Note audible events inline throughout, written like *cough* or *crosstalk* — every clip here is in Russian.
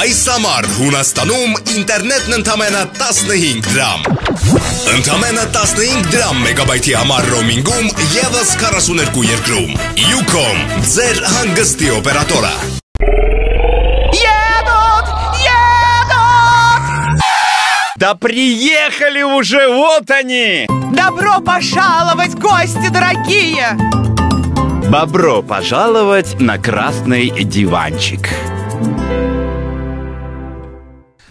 Այս ամառ Հունաստանում ինտերնետն ընդամենը 15 դրամ։ Ընդամենը 15 դրամ մեգաբայթի համար ռոմինգում եւս 42 երկրում։ Ucom, ձեր հանգստի օպերատորը։ Едут! Едут! Да приехали уже, вот они! Добро пожаловать, гости дорогие! Бобро пожаловать на красный диванчик.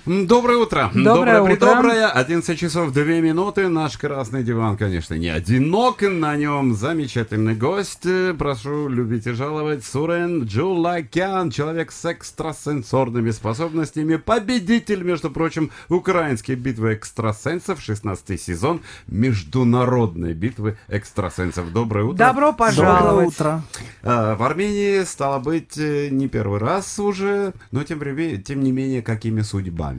Доброе утро. Доброе утро. Доброе, 11 часов 2 минуты. Наш красный диван, конечно, не одинок. На нем замечательный гость. Прошу любить и жаловать. Сурен Джулакян. Человек с экстрасенсорными способностями. Победитель, между прочим, украинской битвы экстрасенсов. 16 сезон международной битвы экстрасенсов. Доброе утро. Добро пожаловать. Доброе утро. А, В Армении, стало быть, э, не первый раз уже, но тем, тем не менее, какими судьбами?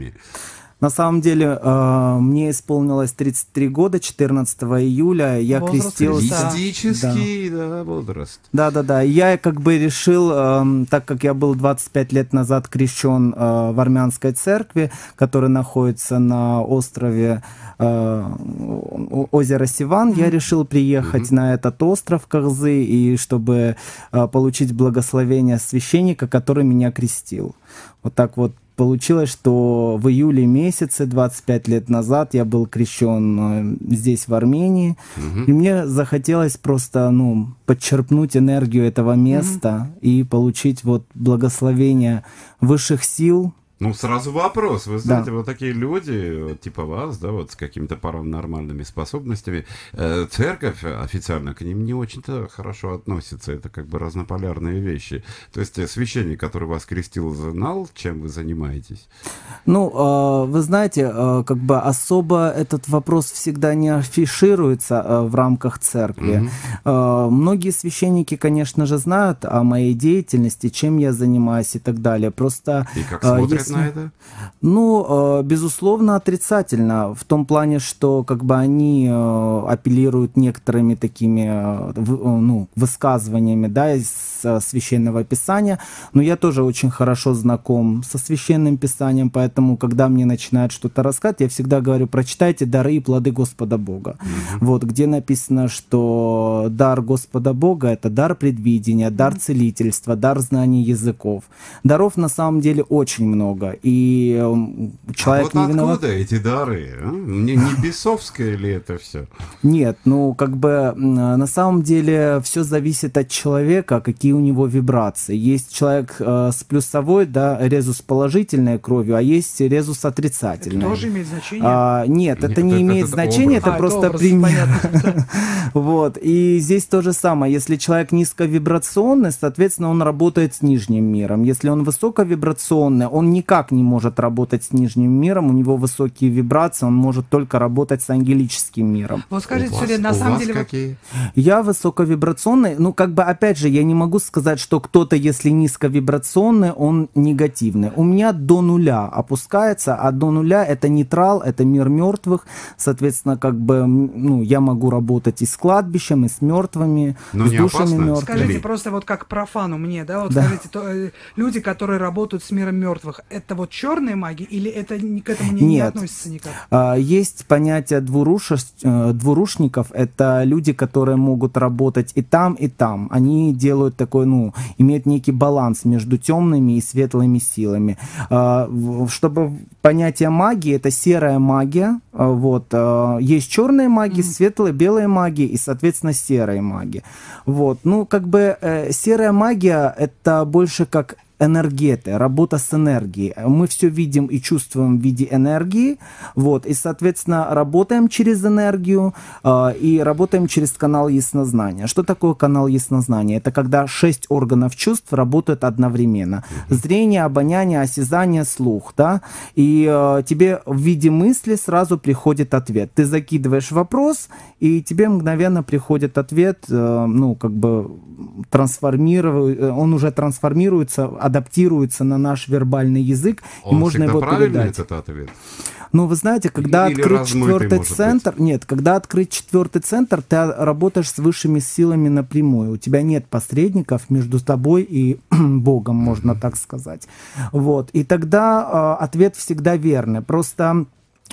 На самом деле, э, мне исполнилось 33 года, 14 июля. Я Возраст крестился. Физический да. возраст. Да, да, да. Я как бы решил, эм, так как я был 25 лет назад крещен э, в армянской церкви, которая находится на острове э, о- озера Сиван, я решил приехать на этот остров Кахзы и чтобы э, получить благословение священника, который меня крестил. Вот так вот получилось, что в июле месяце 25 лет назад я был крещен э, здесь в Армении, и мне захотелось просто ну подчерпнуть энергию этого места и получить вот благословение высших сил. Ну, сразу вопрос. Вы знаете, вот такие люди, типа вас, да, вот с какими-то паранормальными способностями, э, церковь официально к ним не очень-то хорошо относится. Это как бы разнополярные вещи. То есть э, священник, который вас крестил, знал, чем вы занимаетесь? Ну, э, вы знаете, э, как бы особо этот вопрос всегда не афишируется э, в рамках церкви. Э, Многие священники, конечно же, знают о моей деятельности, чем я занимаюсь и так далее. Просто И как э, смотрят на это? Ну, э, безусловно, отрицательно. В том плане, что как бы они э, апеллируют некоторыми такими э, ну, высказываниями да, из священного писания. Но я тоже очень хорошо знаком со священным писанием, поэтому, когда мне начинают что-то рассказывать, я всегда говорю, прочитайте дары и плоды Господа Бога. Вот, где написано, что дар Господа Бога это дар предвидения, дар целительства, дар знания языков. Даров на самом деле очень много. И эм, человек а вот не виноват. откуда эти дары? а? Не, не бесовское ли это все? Нет, ну как бы м, на самом деле все зависит от человека, какие у него вибрации. Есть человек э, с плюсовой, да, резус положительной кровью, а есть резус отрицательный. Тоже имеет значение. А, нет, Нет, это не это- имеет это значения, образ. это А, просто образ, пример. понятно. *laughs* Вот. И здесь то же самое. Если человек низковибрационный, соответственно, он работает с нижним миром. Если он высоковибрационный, он никак не может работать с нижним миром, у него высокие вибрации, он может только работать с ангелическим миром. Вот скажите, Сюрен, на у самом вас деле... какие? Я высоковибрационный, ну, как бы, опять же, я не могу сказать, что кто-то, если низковибрационный, он негативный. У меня до нуля опускается, а до нуля это нейтрал, это мир мертвых, соответственно, как бы, ну, я могу работать и с кладбищем, и с мертвыми, Но с не душами мертвых. Скажите просто вот как профану мне, да, вот Да. скажите, то, э, люди, которые работают с миром мертвых, это вот черные маги или это к этому не, не Нет. относится никак? А, Есть понятие двурушес- э, двурушников. Это люди, которые могут работать и там, и там. Они делают такой, ну, имеют некий баланс между темными и светлыми силами. А, Чтобы понятие магии, это серая магия. а, Вот. Есть черные маги, светлые, белые маги и, соответственно, серые маги. Вот. Ну, как бы э, серая магия это больше как энергеты, работа с энергией. Мы все видим и чувствуем в виде энергии, вот, и, соответственно, работаем через энергию э, и работаем через канал яснознания. Что такое канал яснознания? Это когда шесть органов чувств работают одновременно. Зрение, обоняние, осязание, слух, да, и э, тебе в виде мысли сразу приходит ответ. Ты закидываешь вопрос, и тебе мгновенно приходит ответ, э, ну, как бы трансформирует, он уже трансформируется, адаптируется на наш вербальный язык, и Он можно всегда его передать. этот ответ? Ну, вы знаете, когда Или открыть четвертый может быть. центр, нет, когда открыть четвертый центр, ты работаешь с высшими силами напрямую. У тебя нет посредников между тобой и *clears throat* Богом, можно так сказать. Вот. И тогда э, ответ всегда верный. Просто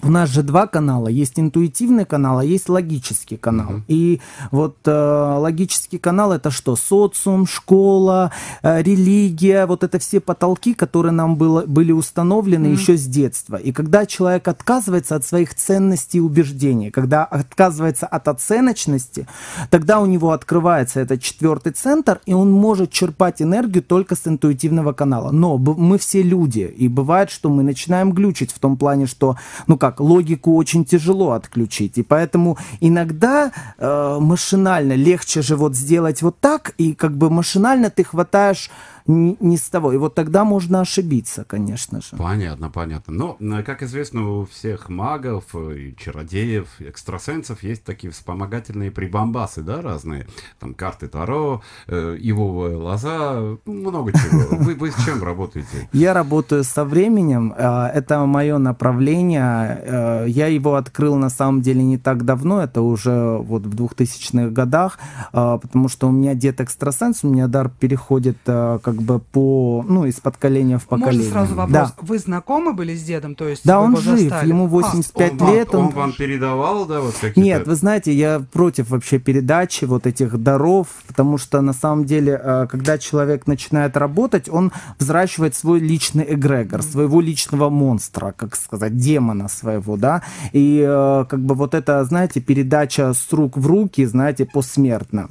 у нас же два канала. Есть интуитивный канал, а есть логический канал. И вот э, логический канал это что? Социум, школа, э, религия, вот это все потолки, которые нам было, были установлены еще с детства. И когда человек отказывается от своих ценностей и убеждений, когда отказывается от оценочности, тогда у него открывается этот четвертый центр, и он может черпать энергию только с интуитивного канала. Но мы все люди, и бывает, что мы начинаем глючить в том плане, что, ну как, логику очень тяжело отключить, и поэтому иногда э, машинально легче же вот сделать вот так, и как бы машинально ты хватаешь не, с того, и вот тогда можно ошибиться, конечно же. Понятно, понятно. Но, как известно, у всех магов, э, и чародеев, и экстрасенсов есть такие вспомогательные прибамбасы, да, разные. Там карты Таро, э, ивовая лоза, ну, много чего. *laughs* Вы, вы с чем работаете? Я работаю со временем, э, это мое направление. э, Я его открыл на самом деле не так давно, это уже вот в 2000-х годах, потому что у меня дед экстрасенс, у меня дар переходит э, как бы по, ну, из поколения в поколение. Можно сразу вопрос. Да. Вы знакомы были с дедом? То есть Да, он жив, застали? ему А, 85 он, вам- лет. он он- вам передавал, да, вот какие-то... Нет, вы знаете, я против вообще передачи вот этих даров, потому что на самом деле, э, когда человек начинает работать, он взращивает свой личный эгрегор, своего личного монстра, как сказать, демона своего, да, и э, как бы вот это, знаете, передача с рук в руки, знаете, посмертно.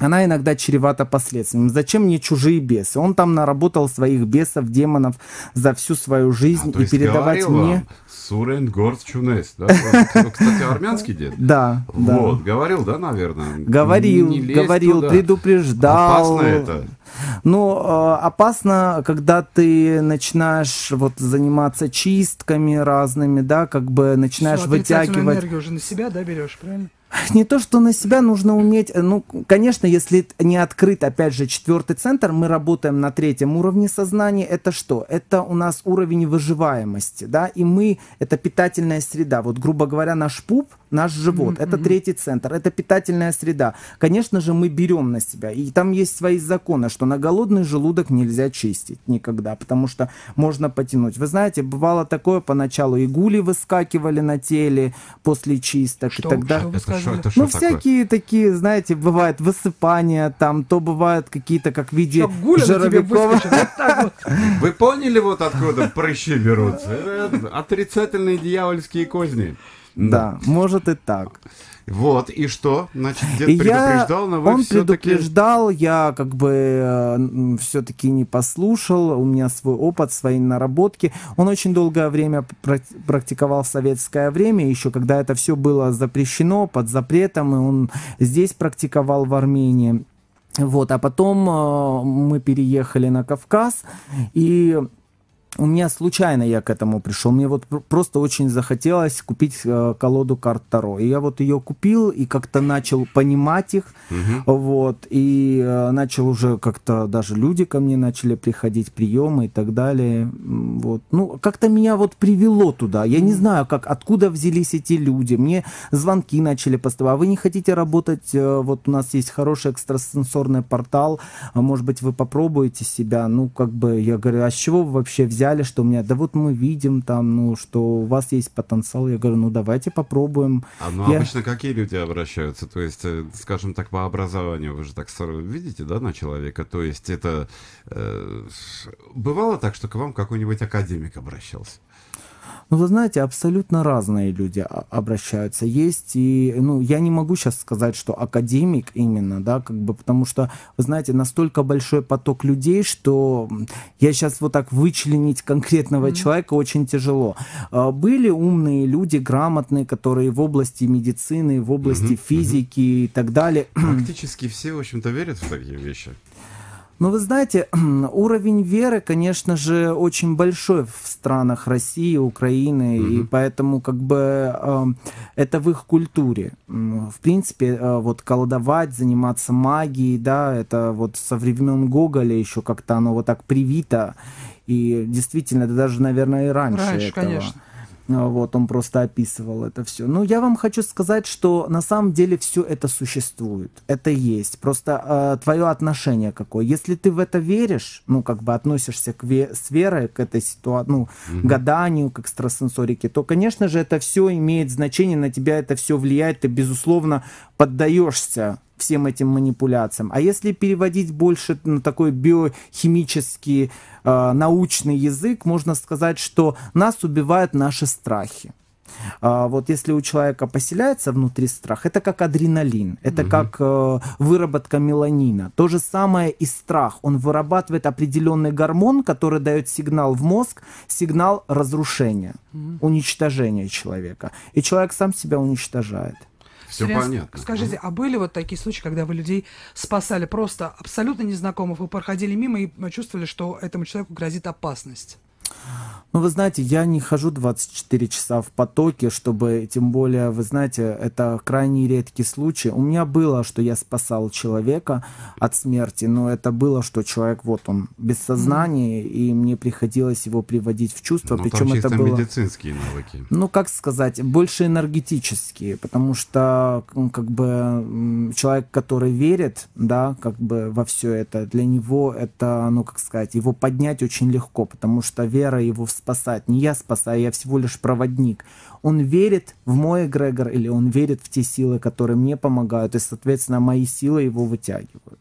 Она иногда чревата последствиями. Зачем мне чужие бесы? Он там наработал своих бесов, демонов за всю свою жизнь А, и передавать мне. Сурен Горд Чунес, да? Он, Кстати, армянский дед. Да, да. Вот, говорил, да, наверное? Говорил, говорил, предупреждал. Опасно это. Ну, э, опасно, когда ты начинаешь вот заниматься чистками разными, да, как бы начинаешь вытягивать. энергию уже на себя, да, берешь, правильно? *laughs* Не то, что на себя нужно уметь, ну, конечно, если не открыт, опять же, четвертый центр, мы работаем на третьем уровне сознания, это что? Это у нас уровень выживаемости, да, и мы, это питательная среда, вот, грубо говоря, наш пуп, наш живот, это третий центр, это питательная среда. Конечно же, мы берем на себя, и там есть свои законы, что на голодный желудок нельзя чистить никогда, потому что можно потянуть. Вы знаете, бывало такое поначалу, и гули выскакивали на теле после чисток, Что, и тогда... что вы Это что, это что Ну, такое? всякие такие, знаете, бывают высыпания, там, то бывают какие-то, как в виде жировиков. так. Вы поняли, вот откуда прыщи берутся? Отрицательные дьявольские козни. Да, может и так. Вот, и что? Значит, дед И я, предупреждал, но вы он предупреждал, я как бы все-таки не послушал, у меня свой опыт, свои наработки. Он очень долгое время прак- практиковал советское время, еще когда это все было запрещено, под запретом, и он здесь практиковал в Армении. Вот, а потом э, мы переехали на Кавказ, и у меня случайно я к этому пришел. Мне вот пр- просто очень захотелось купить э, колоду карт Таро. И я вот ее купил и как-то начал понимать их. Вот. И э, начал уже как-то даже люди ко мне начали приходить, приемы и так далее. Вот. Ну, как-то меня вот привело туда. Я не знаю, как, откуда взялись эти люди. Мне звонки начали поставать. А вы не хотите работать? э, Вот у нас есть хороший экстрасенсорный портал. Может быть, вы попробуете себя? Ну, как бы, я говорю, а с чего вы вообще взяли, что у меня? Да вот мы видим там, ну, что у вас есть потенциал. Я говорю, ну, давайте попробуем. А ну Я- обычно какие люди обращаются? То есть, э, скажем так, по образованию вы же так видите, да, на человека? То есть это... э, бывало так, что к вам какой-нибудь академик обращался? Ну, вы знаете, абсолютно разные люди о- обращаются. Есть и, ну, я не могу сейчас сказать, что академик именно, да, как бы, потому что, вы знаете, настолько большой поток людей, что я сейчас вот так вычленить конкретного человека очень тяжело. А, Были умные люди, грамотные, которые в области медицины, в области физики и так далее. *clears throat* Практически все, в общем-то, верят в такие вещи. Ну, вы знаете, *clears throat* уровень веры, конечно же, очень большой в странах России, Украины, и поэтому как бы э, это в их культуре. В принципе, э, вот колдовать, заниматься магией, да, это вот со времен Гоголя еще как-то оно вот так привито, и действительно, это даже, наверное, и раньше, Раньше, этого. конечно. А, Вот, он просто описывал это все. Ну, я вам хочу сказать, что на самом деле все это существует. Это есть. Просто твое отношение какое. Если ты в это веришь, ну, как бы относишься к ве- с верой к этой ситуации, ну, гаданию, к экстрасенсорике, то, конечно же, это все имеет значение, на тебя это все влияет, ты, безусловно, поддаешься всем этим манипуляциям. А если переводить больше на такой биохимический, э, научный язык, можно сказать, что нас убивают наши страхи. А, вот если у человека поселяется внутри страх, это как адреналин, это как э, выработка меланина. То же самое и страх. Он вырабатывает определенный гормон, который дает сигнал в мозг, сигнал разрушения, уничтожения человека. И человек сам себя уничтожает. Все Сирен, понятно. Скажите, а были вот такие случаи, когда вы людей спасали просто абсолютно незнакомых, вы проходили мимо и чувствовали, что этому человеку грозит опасность? Ну, вы знаете, я не хожу 24 часа в потоке, чтобы, тем более, вы знаете, это крайне редкий случай. У меня было, что я спасал человека от смерти, но это было, что человек, вот он, без сознания, и мне приходилось его приводить в чувство, Ну, причем там это было... медицинские навыки. Ну, как сказать, больше энергетические, потому что, м, как бы, человек, который верит, да, как бы во все это, для него это, ну, как сказать, его поднять очень легко, потому что вера его спасает. Не я спасаю, я всего лишь проводник. Он верит в мой эгрегор или он верит в те силы, которые мне помогают, и, соответственно, мои силы его вытягивают.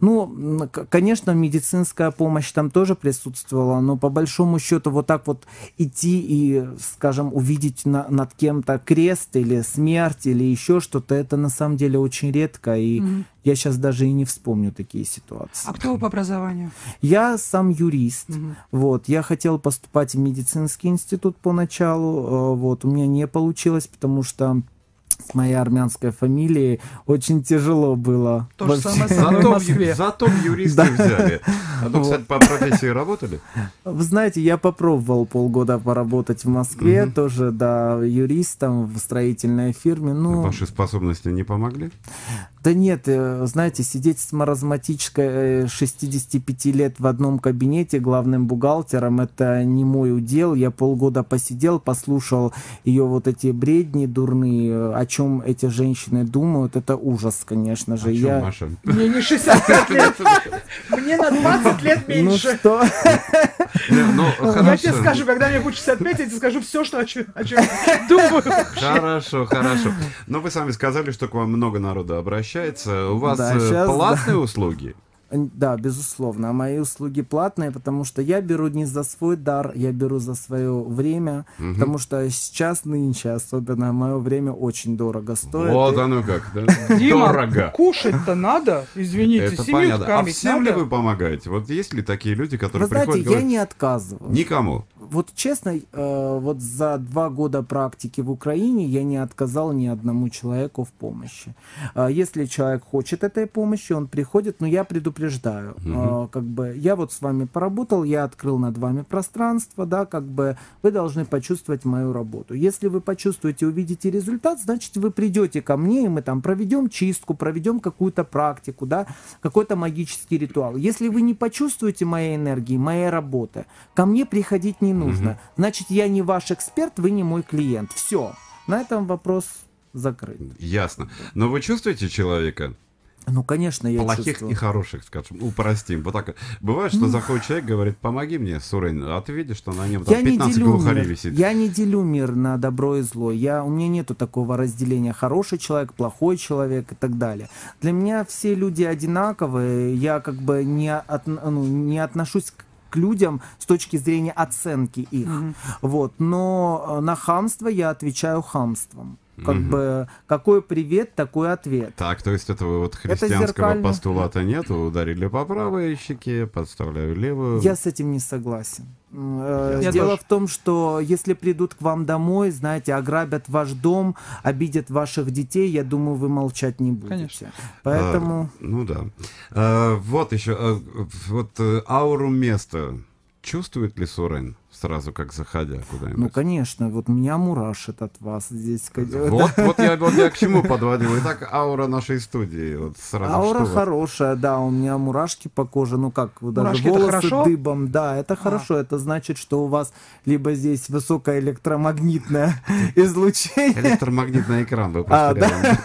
Ну, конечно, медицинская помощь там тоже присутствовала, но по большому счету вот так вот идти и, скажем, увидеть на- над кем-то крест или смерть или еще что-то, это на самом деле очень редко, и я сейчас даже и не вспомню такие ситуации. А кто вы по образованию? Я сам юрист. Вот, я хотел поступать в медицинский институт поначалу. э, Вот, у меня не получилось, потому что с моей армянской фамилией очень тяжело было. То же вообще. самое со мной в Зато, зато в юристы взяли. А то, кстати, по профессии работали? Вы знаете, я попробовал полгода поработать в Москве, тоже, да, юристом в строительной фирме. Ну, Ваши способности не помогли? Да нет, э, знаете, сидеть с маразматичкой э, 65 лет в одном кабинете главным бухгалтером, это не мой удел. Я полгода посидел, послушал ее вот эти бредни дурные, э, о чем эти женщины думают. Это ужас, конечно же. О чем, я... Маша? Мне не 65 лет, мне на 20 лет Ну меньше. что? Ну, Я тебе скажу, когда мне будет 65, я тебе скажу все, что о чем, о чем думаю. Хорошо, хорошо. Но вы сами сказали, что к вам много народу обращается. У вас Да, э, щас, платные услуги? Да, безусловно. А мои услуги платные, потому что я беру не за свой дар, я беру за свое время, потому что сейчас, нынче, особенно мое время очень дорого стоит. Вот И- оно как, да? *laughs* Дорого. кушать-то надо, извините, Это понятно. А всем ли вы помогаете? Вот есть ли такие люди, которые знаете, приходят и я не отказываю. никому? Вот честно, э, вот за два года практики в Украине я не отказал ни одному человеку в помощи. А Если человек хочет этой помощи, он приходит, но я предупреждаю. Э, Как бы я вот с вами поработал, я открыл над вами пространство, да, как бы вы должны почувствовать мою работу. Если вы почувствуете, увидите результат, значит вы придете ко мне, и мы там проведем чистку, проведем какую-то практику, да, какой-то магический ритуал. Если вы не почувствуете моей энергии, моей работы, ко мне приходить не нужно. Значит, я не ваш эксперт, вы не мой клиент. Все. На этом вопрос закрыт. Ясно. Но вы чувствуете человека? Ну, конечно, я Плохих чувствую. и хороших, скажем, упростим. Вот так. Бывает, что заходит человек, говорит, помоги мне, Сурен, а ты видишь, что на нем там Я не 15 делю глухарей мир. висит. Я не делю мир на добро и зло. Я, у меня нету такого разделения хороший человек, плохой человек и так далее. Для меня все люди одинаковые. Я как бы не, от- ну, не отношусь к к людям с точки зрения оценки их. Вот. Но э, на хамство я отвечаю хамством. Как бы какой привет, такой ответ. Так, то есть этого вот христианского зеркально. постулата нету. Ударили по правой щеке, подставляю левую. Я с этим не согласен. Э, Я Дело тоже. в том, что если придут к вам домой, знаете, ограбят ваш дом, обидят ваших детей, я думаю, вы молчать не будете. Конечно. Поэтому А, ну да. А, вот еще. а, вот э, ауру места. Чувствует ли Сурен? Сразу как заходя куда-нибудь? Ну, конечно, вот меня мурашит от вас здесь. Вот, вот, я, вот я к чему *laughs* подводил. Итак, аура нашей студии. Вот сразу Аура что вот? хорошая, да, у меня мурашки по коже, ну как, вот даже Мурашки это волосы хорошо? дыбом, да, это хорошо, это значит, что у вас либо здесь высокое электромагнитное *laughs* излучение, Электромагнитный экран вы А, потеряли.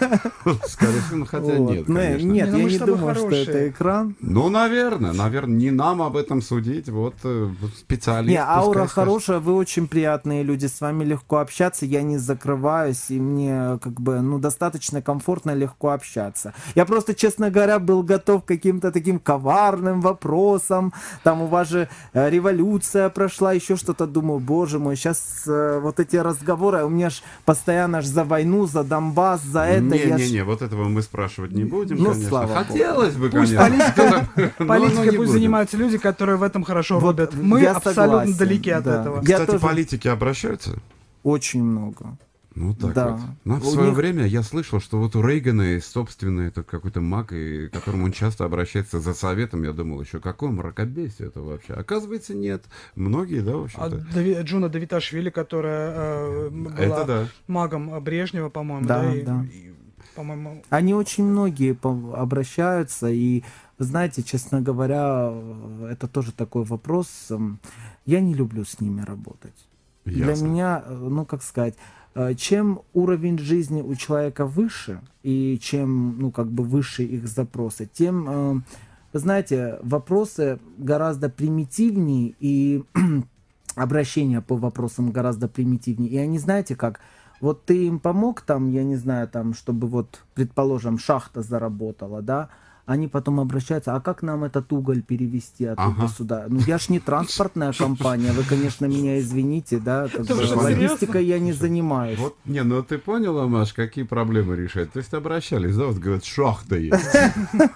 *laughs* Скорее всего, ну, хотя Вот. нет, Ну, конечно. нет, Не, ну я не думаю, что это экран. Ну, наверное, наверное, не нам об этом судить, вот э, вот специалист. Не, аура скажет. хорошая, вы очень приятные люди, с вами легко общаться, я не закрываюсь, и мне как бы, ну, достаточно комфортно, легко общаться. Я просто, честно говоря, был готов к каким-то таким коварным вопросам, там у вас же э, революция прошла, еще что-то, думаю, боже мой, сейчас вот эти разговоры, у меня ж постоянно ж за войну, за Донбасс, за это, я ж- Не-не-не, вот этого мы спрашивать не будем, Ну, конечно. слава богу. Хотелось бы, Пусть конечно. *laughs* Но- но политикой пусть занимаются люди, которые в этом хорошо рубят. Мы абсолютно далеки от да. этого. Я Кстати, тоже- политики обращаются? очень много. Ну так Да. вот. Но в У свое них- время я слышал, что вот у Рейгана есть собственный этот какой-то маг, и к которому он часто обращается за советом. Я думал, еще какое мракобесие это вообще. Оказывается, нет. Многие, да, в А. Дави- Джуна Давиташвили, которая э, была Это да. магом Брежнева, по-моему, Да, да, и- да. и, по-моему, Они очень многие по- обращаются, и, вы знаете, честно говоря, э, это тоже такой вопрос. эм, Я не люблю с ними работать. Для Ясно. меня, э, ну, как сказать, э, чем уровень жизни у человека выше, и чем, ну, как бы выше их запросы, тем, вы знаете, вопросы гораздо примитивнее, и *clears throat* обращения по вопросам гораздо примитивнее. И они, знаете, как, вот ты им помог там, я не знаю, там, чтобы вот, предположим, шахта заработала, да, они потом обращаются, а как нам этот уголь перевести оттуда Ага. сюда? Ну, я ж не транспортная *laughs* компания, вы, конечно, меня извините, да, как бы логистикой я не занимаюсь. Вот, не, ну ты поняла, Маш, какие проблемы решать? То есть обращались, да, вот говорят, шахта есть. *laughs*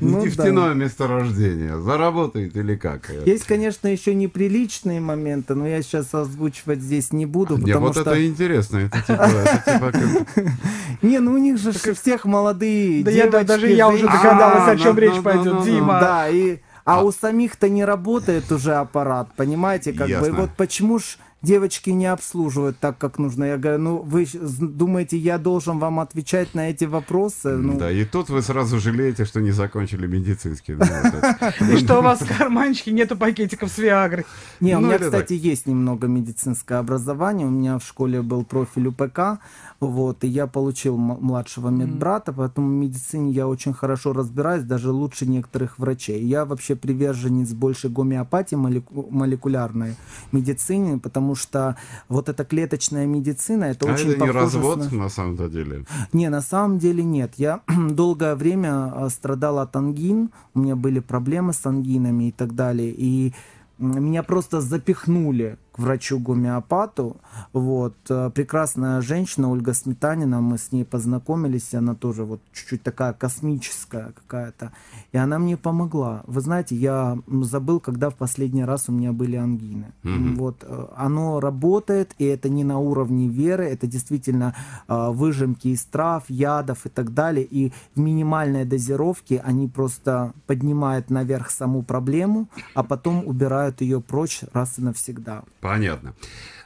Ну Нефтяное месторождение. Заработает или как? Есть, конечно, еще неприличные моменты, но я сейчас озвучивать здесь не буду, потому вот что... это интересно. Это типа, типа *laughs* Не, ну у них же всех молодые Да я- да, девочки, даже я уже. Догадалась, о чем речь пойдет, Дима. Да, и, а, у самих-то не работает уже аппарат, понимаете, как бы. Вот почему ж девочки не обслуживают так, как нужно? Я говорю, ну вы думаете, я должен вам отвечать на эти вопросы? Ну, Да, и тут вы сразу жалеете, что не закончили медицинский. *laughs* И что у вас в карманчике нету пакетиков с Виагрой. Не, у Ну, меня, кстати, есть немного медицинское образование. У меня в школе был профиль УПК, вот, и я получил младшего медбрата, поэтому в медицине я очень хорошо разбираюсь, даже лучше некоторых врачей. Я вообще приверженец больше гомеопатии, молеку- молекулярной медицины, потому что вот эта клеточная медицина, это А очень это не развод, на- на самом-то деле. не, на самом деле нет. Я *clears throat* долгое время э, страдал от ангин, у меня были проблемы с ангинами и так далее, и меня просто запихнули к врачу-гомеопату. Вот. э, Прекрасная женщина Ольга Сметанина, мы с ней познакомились, она тоже вот чуть-чуть такая космическая какая-то. И она мне помогла. Вы знаете, я забыл, когда в последний раз у меня были ангины. Мгм. Вот. э, Оно работает, и это не на уровне веры, это действительно э, выжимки из трав, ядов и так далее. И в минимальной дозировке они просто поднимают наверх саму проблему, а потом убирают ее прочь раз и навсегда. Понятно.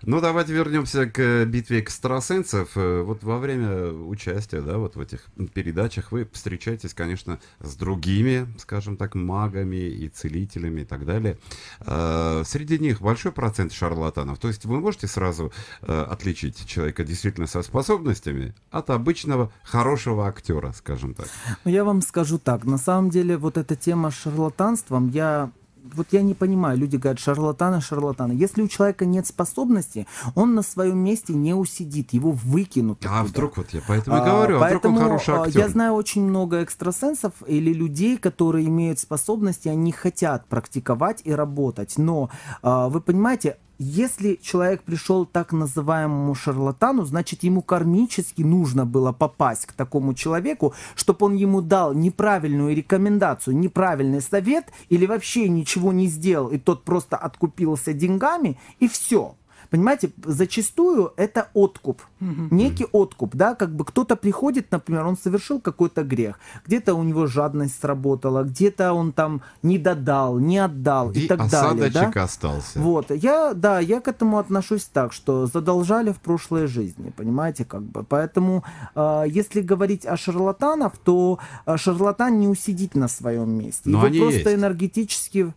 Ну, давайте вернемся к э, битве экстрасенсов. Э, Вот во время участия, да, вот в этих передачах вы встречаетесь, конечно, с другими, скажем так, магами и целителями и так далее. Э, Среди них большой процент шарлатанов. То есть вы можете сразу отличить человека действительно со способностями от обычного хорошего актера, скажем так. Ну, я вам скажу так, на самом деле вот эта тема с шарлатанством, я вот я не понимаю, люди говорят, шарлатаны, шарлатаны. Если у человека нет способности, он на своем месте не усидит, его выкинут. А оттуда. вдруг вот я поэтому и А, говорю, а вдруг он хороший а, актер. Я знаю очень много экстрасенсов или людей, которые имеют способности, они хотят практиковать и работать. Но а, вы понимаете, если человек пришел так называемому шарлатану, значит ему кармически нужно было попасть к такому человеку, чтобы он ему дал неправильную рекомендацию, неправильный совет или вообще ничего не сделал, и тот просто откупился деньгами, и все. Понимаете, зачастую это откуп, некий откуп, да, как бы кто-то приходит, например, он совершил какой-то грех, где-то у него жадность сработала, где-то он там не додал, не отдал и, И так далее, да. остался. Вот, я, да, я к этому отношусь так, что задолжали в прошлой жизни, понимаете, как бы. Поэтому, э, если говорить о шарлатанах, то э, шарлатан не усидит на своем месте. Но Его просто есть. энергетически...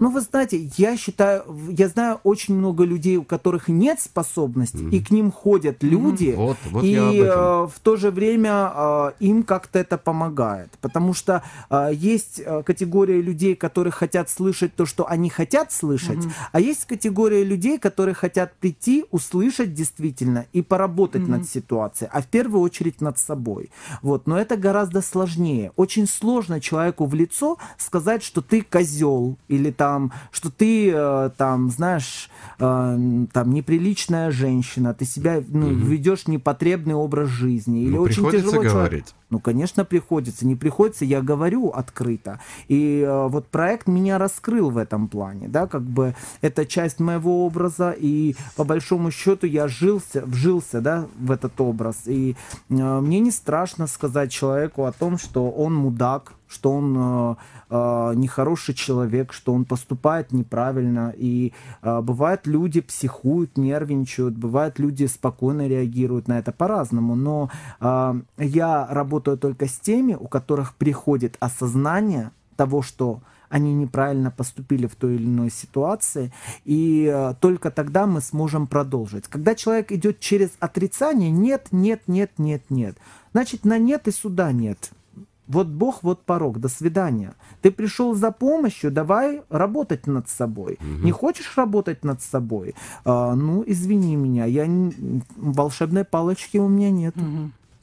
Ну, вы знаете, я считаю, я знаю очень много людей, у которых нет способностей, и к ним ходят люди, Вот- вот и э, в то же время э, им как-то это помогает. Потому что э, есть э, категория людей, которые хотят слышать то, что они хотят слышать, а есть категория людей, которые хотят прийти, услышать действительно и поработать над ситуацией, а в первую очередь над собой. Вот. Но это гораздо сложнее. Очень сложно человеку в лицо сказать, что ты козел или там, что ты э, там, знаешь, э, там неприличная женщина, ты себя ну, ведешь непотребный образ жизни. Или Ну, очень приходится тяжело человек- говорить. Ну, конечно, приходится. Не приходится, я говорю открыто. И э, вот проект меня раскрыл в этом плане, да, как бы это часть моего образа, и по большому счету я жился, вжился, да, в этот образ. И э, мне не страшно сказать человеку о том, что он мудак, что он э, э, нехороший человек, что он поступает неправильно. И э, бывают люди психуют, нервничают, бывают люди спокойно реагируют на это по-разному. Но э, я работаю только с теми, у которых приходит осознание того, что они неправильно поступили в той или иной ситуации, и э, только тогда мы сможем продолжить. Когда человек идет через отрицание, нет, нет, нет, нет, нет, значит на нет и сюда нет. Вот Бог, вот порог, до свидания. Ты пришел за помощью, давай работать над собой. Не хочешь работать над собой? А, ну, извини меня, я не- волшебной палочки у меня нет.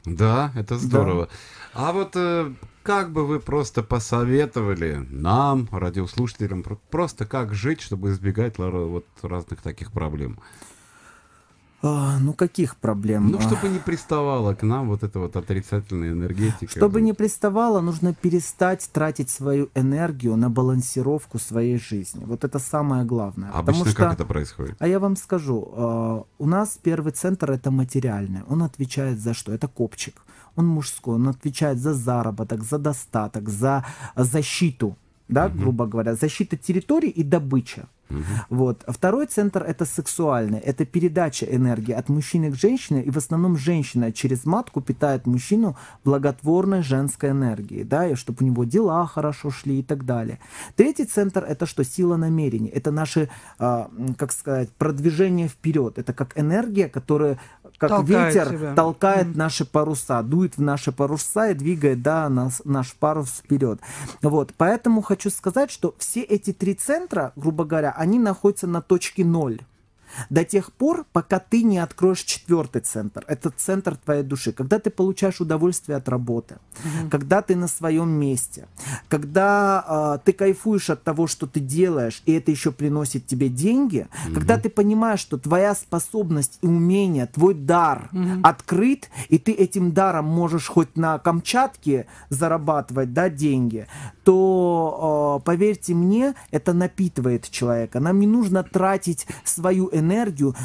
Да, это здорово. А вот э, как бы вы просто посоветовали нам, радиослушателям, про- просто как жить, чтобы избегать вот разных таких проблем? А, ну, каких проблем? Ну, А, чтобы не приставала к нам вот эта вот отрицательная энергетика. Чтобы не приставало, нужно перестать тратить свою энергию на балансировку своей жизни. Вот это самое главное. Обычно Потому что... как это происходит? А я вам скажу, э, у нас первый центр это материальный. Он отвечает за что? Это копчик. Он мужской, он отвечает за заработок, за достаток, за защиту, да, грубо говоря, защита территории и добыча. Вот. А Второй центр это сексуальный, это передача энергии от мужчины к женщине, и в основном женщина через матку питает мужчину благотворной женской энергией, да, и чтобы у него дела хорошо шли и так далее. Третий центр это что? Сила намерений, это наше, а, м, как сказать, продвижение вперед, это как энергия, которая как Толкает ветер тебя. толкает наши паруса, дует в наши паруса и двигает, да, нас, наш парус вперед. Вот, поэтому хочу сказать, что все эти три центра, грубо говоря, они находятся на точке ноль. До тех пор, пока ты не откроешь четвертый центр. Это центр твоей души. Когда ты получаешь удовольствие от работы, когда ты на своем месте, когда а, ты кайфуешь от того, что ты делаешь, и это еще приносит тебе деньги, когда ты понимаешь, что твоя способность и умение, твой дар открыт, и ты этим даром можешь хоть на Камчатке зарабатывать да, деньги, то, э, поверьте мне, это напитывает человека. Нам не нужно тратить свою энергию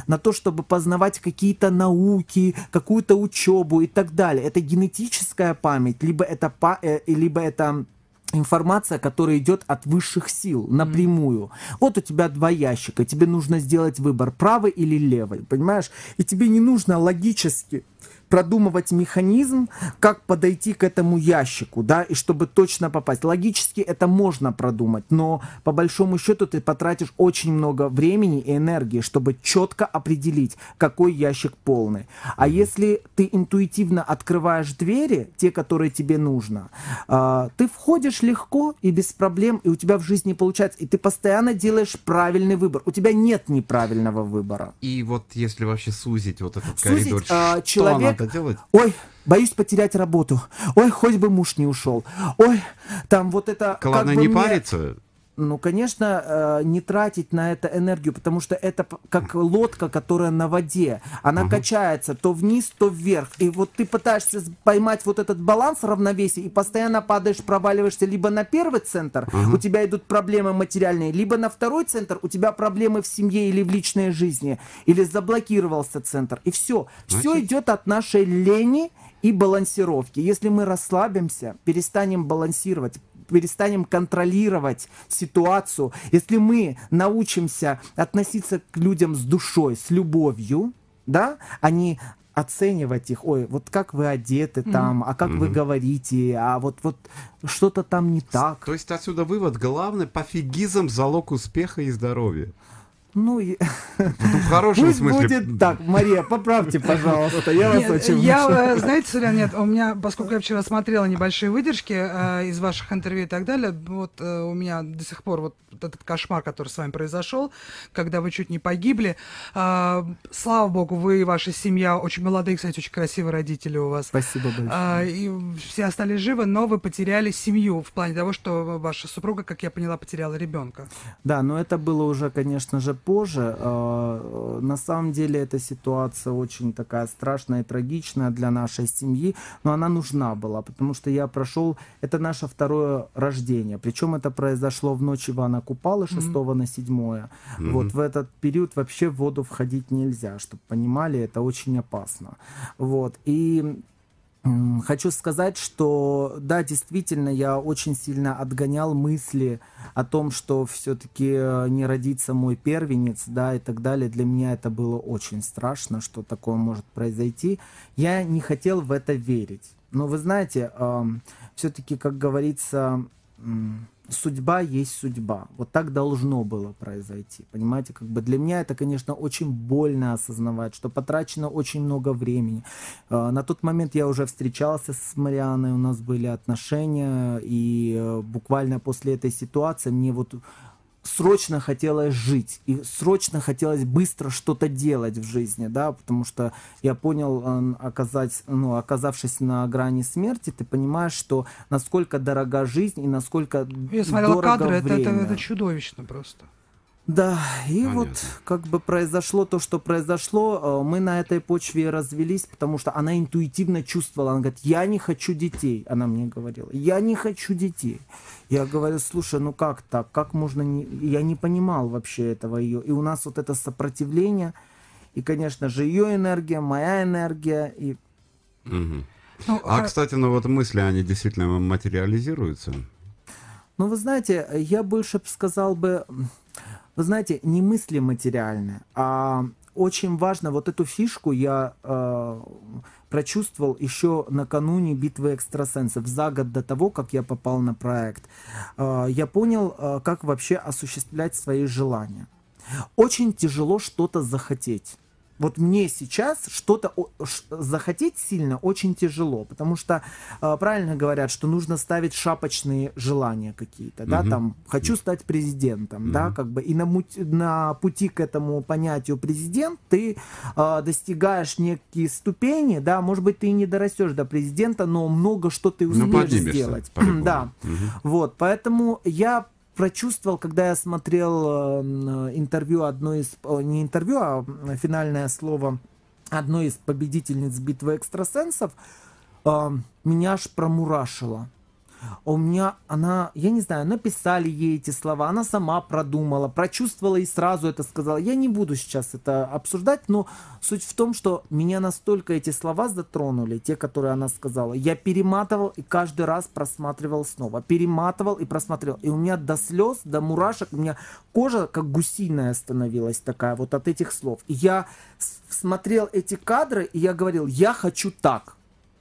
на то, чтобы познавать какие-то науки, какую-то учебу и так далее. Это генетическая память, либо это, э, либо это информация, которая идет от высших сил напрямую. Вот у тебя два ящика, тебе нужно сделать выбор, правый или левый, понимаешь? И тебе не нужно логически продумывать механизм, как подойти к этому ящику, да, и чтобы точно попасть. Логически это можно продумать, но по большому счету ты потратишь очень много времени и энергии, чтобы четко определить, какой ящик полный. А если ты интуитивно открываешь двери, те, которые тебе нужно, а, ты входишь легко и без проблем, и у тебя в жизни получается, и ты постоянно делаешь правильный выбор. У тебя нет неправильного выбора. И вот если вообще сузить вот этот Сузить, коридор, а, человек- надо делать? Ой, боюсь потерять работу. Ой, хоть бы муж не ушел. Ой, там вот это... как Главное бы не мне- париться. Ну, конечно, э, не тратить на это энергию, потому что это как лодка, которая на воде. Она качается то вниз, то вверх. И вот ты пытаешься поймать вот этот баланс равновесия и постоянно падаешь, проваливаешься либо на первый центр, у тебя идут проблемы материальные, либо на второй центр, у тебя проблемы в семье или в личной жизни, или заблокировался центр. И все. Все идет от нашей лени и балансировки. Если мы расслабимся, перестанем балансировать, перестанем контролировать ситуацию, если мы научимся относиться к людям с душой, с любовью, да, а не оценивать их, ой, вот как вы одеты там, а как вы говорите, а вот, вот что-то там не так. То есть отсюда вывод, главный пофигизм залог успеха и здоровья. Ну, и- Ну, в хорошем пусть смысле. будет так. Мария, поправьте, пожалуйста, я вас очень я, прошу. э, знаете, Сулян, нет, у меня, поскольку я вчера смотрела небольшие выдержки э, из ваших интервью и так далее, вот э, у меня до сих пор вот этот кошмар, который с вами произошел, когда вы чуть не погибли. э, слава богу, вы и ваша семья очень молодые, кстати, очень красивые родители у вас. Спасибо большое. И все остались живы, но вы потеряли семью в плане того, что ваша супруга, как я поняла, потеряла ребенка. Да, но это было уже, конечно же, позже. Э, На самом деле эта ситуация очень такая страшная и трагичная для нашей семьи, но она нужна была, потому что я прошел, это наше второе рождение, причем это произошло в ночь Ивана Купалы 6 на 7. Вот в этот период вообще в воду входить нельзя, чтобы понимали, это очень опасно. Вот, и Хочу сказать, что да, действительно, я очень сильно отгонял мысли о том, что все-таки не родится мой первенец, да, и так далее. Для меня это было очень страшно, что такое может произойти. Я не хотел в это верить. Но вы знаете, все-таки, как говорится, судьба есть судьба. Вот так должно было произойти. Понимаете, как бы для меня это, конечно, очень больно осознавать, что потрачено очень много времени. Э, На тот момент я уже встречался с Марианой, у нас были отношения, и э, буквально после этой ситуации мне вот срочно хотелось жить и срочно хотелось быстро что-то делать в жизни, да, потому что я понял, оказать, ну, оказавшись на грани смерти, ты понимаешь, что насколько дорога жизнь и насколько Я смотрела дорого кадры, это, это, время. это чудовищно просто. Да, и Понятно. вот как бы произошло то, что произошло. Э, Мы на этой почве и развелись, потому что она интуитивно чувствовала. Она говорит, я не хочу детей. Она мне говорила, я не хочу детей. Я говорю, слушай, ну как так? Как можно не... Я не понимал вообще этого ее. И у нас вот это сопротивление. И, конечно же, ее энергия, моя энергия. И. Ну, А, а- кстати, ну вот мысли, они действительно материализируются. Ну, вы знаете, я больше сказал бы, вы знаете, не мысли материальные, а очень важно, вот эту фишку я э, прочувствовал еще накануне битвы экстрасенсов, за год до того, как я попал на проект. Э, я понял, э, как вообще осуществлять свои желания. Очень тяжело что-то захотеть. Вот мне сейчас что-то захотеть сильно очень тяжело, потому что э, правильно говорят, что нужно ставить шапочные желания какие-то, да, там хочу стать президентом, да, как бы и на, на пути к этому понятию президент ты э, достигаешь некие ступени, да, может быть ты и не дорастешь до президента, но много что ты Ну, успеешь поднимешься, сделать, *clears throat* по-любому. да, вот, поэтому я прочувствовал, когда я смотрел э, м, интервью одной из, не интервью, а финальное слово одной из победительниц битвы экстрасенсов, э, меня аж промурашило. А У меня она, я не знаю, написали ей эти слова, она сама продумала, прочувствовала и сразу это сказала. Я не буду сейчас это обсуждать, но суть в том, что меня настолько эти слова затронули, те, которые она сказала. Я перематывал и каждый раз просматривал снова. Перематывал и просматривал. И у меня до слез, до мурашек, у меня кожа как гусиная становилась такая вот от этих слов. Я смотрел эти кадры, и я говорил, я хочу так.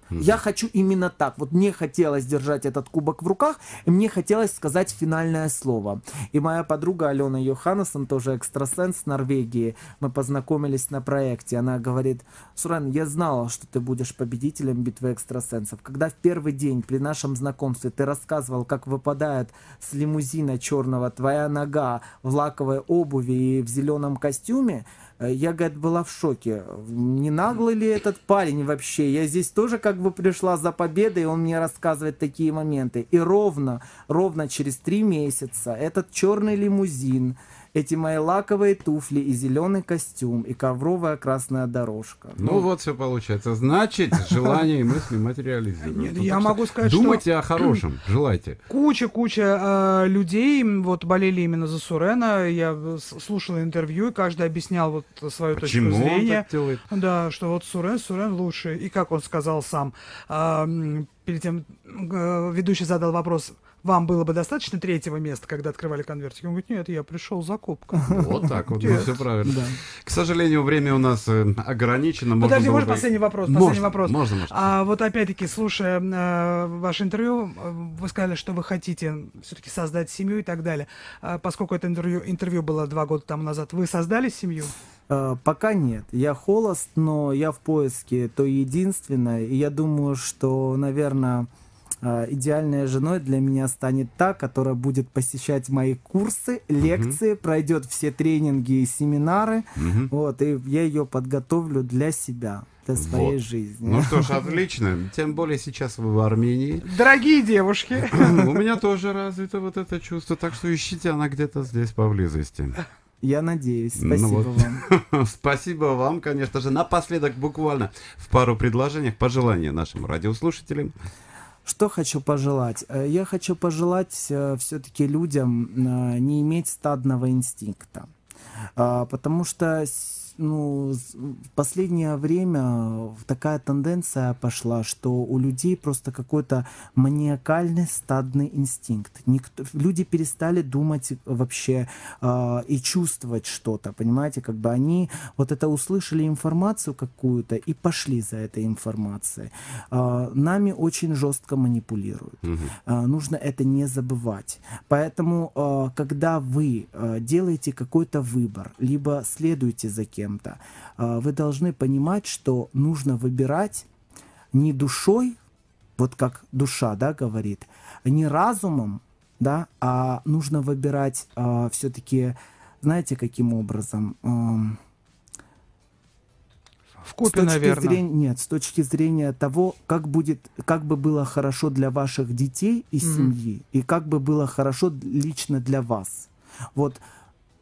Я хочу именно так. Вот мне хотелось держать этот кубок в руках, и мне хотелось сказать финальное слово. И моя подруга Алена Йоханнессон, тоже экстрасенс Норвегии, мы познакомились на проекте. Она говорит, Сурен, я знала, что ты будешь победителем битвы экстрасенсов. Когда в первый день при нашем знакомстве ты рассказывал, как выпадает с лимузина черного твоя нога в лаковой обуви и в зеленом костюме, Я, говорит, была в шоке. Не наглый ли этот парень вообще? Я здесь тоже как как бы пришла за победой, и он мне рассказывает такие моменты. И ровно, ровно через три месяца этот черный лимузин, эти мои лаковые туфли и зеленый костюм, и ковровая красная дорожка. Ну, вот все получается. Значит, желания и мысли материализируются. Нет, Ну, я могу сказать, что- Думайте о хорошем, *clears throat* желайте. Куча-куча э, людей вот болели именно за Сурена. Я э, слушал интервью, и каждый объяснял вот свою Почему точку он зрения. так делает? Да, что вот Сурен, Сурен лучше. И как он сказал сам, а, перед тем э, ведущий задал вопрос, вам было бы достаточно третьего места, когда открывали конвертики? Он говорит, нет, я пришел за кубком. *laughs* Вот так вот, ну, все правильно. К сожалению, время у нас э, ограничено. Можно Подожди, можно последний вопрос? Последний вопрос. Можно, можно. А вот опять-таки, слушая э, ваше интервью, э, вы сказали, что вы хотите все-таки создать семью и так далее. А поскольку это интервью, интервью было два года тому назад, вы создали семью? Пока нет. Я холост, но я в поиске той единственной. И я думаю, что, наверное, идеальной женой для меня станет та, которая будет посещать мои курсы, лекции, пройдет все тренинги и семинары. Вот, и я ее подготовлю для себя, для своей Вот. жизни. Ну что ж, *laughs* отлично. Тем более сейчас вы в Армении. Дорогие девушки! *clears throat* У меня тоже развито вот это чувство, так что ищите она где-то здесь поблизости. Я надеюсь. Ну Спасибо вот. вам. *laughs* Спасибо вам, конечно же. Напоследок буквально в пару предложениях пожелания нашим радиослушателям. Что хочу пожелать? Э, Я хочу пожелать все-таки людям э, не иметь стадного инстинкта. А, Потому что ну, в последнее время такая тенденция пошла, что у людей просто какой-то маниакальный стадный инстинкт. Никто, люди перестали думать вообще а, и чувствовать что-то, понимаете, как бы они вот это услышали информацию какую-то и пошли за этой информацией. А, нами очень жестко манипулируют. А, нужно это не забывать. Поэтому, а, когда вы а, делаете какой-то выбор, либо следуете за кем-то, а, вы должны понимать, что нужно выбирать не душой, вот как душа, да, говорит, не разумом, да, а нужно выбирать все-таки, знаете, каким образом? Ам, В с точки наверное. зрения, нет, с точки зрения того, как будет, как бы было хорошо для ваших детей и семьи, и как бы было хорошо лично для вас. Вот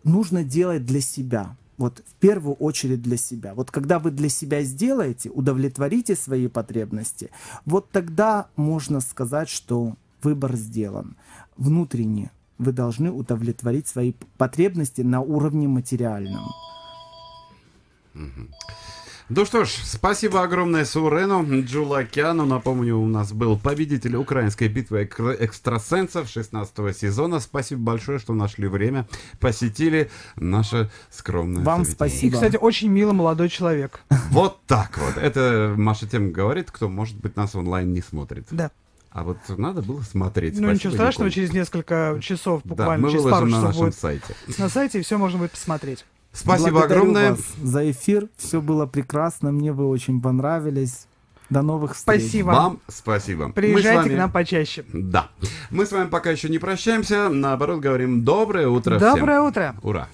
нужно делать для себя. Вот в первую очередь для себя. Вот когда вы для себя сделаете, удовлетворите свои потребности, вот тогда можно сказать, что выбор сделан. Внутренне вы должны удовлетворить свои потребности на уровне материальном. Ну что ж, спасибо огромное Сурену Джулакяну. Напомню, у нас был победитель украинской битвы экстрасенсов 16 сезона. Спасибо большое, что нашли время, посетили наше скромное Вам заведение. И, спасибо. кстати, очень милый молодой человек. Вот так вот. Это Маша тем говорит, кто, может быть, нас онлайн не смотрит. Да. А вот надо было смотреть. Ну Спасибо, ничего страшного, Николь. через несколько часов, Да, буквально мы через пару выложим на часов нашем будет сайте. на сайте, и все можно будет посмотреть. Спасибо Благодарю огромное. вас за эфир. Все было прекрасно. Мне вы очень понравились. До новых встреч. Спасибо. Вам спасибо. Приезжайте вами- к нам почаще. Да. Мы с вами пока еще не прощаемся, наоборот говорим доброе утро всем. Доброе утро. Ура.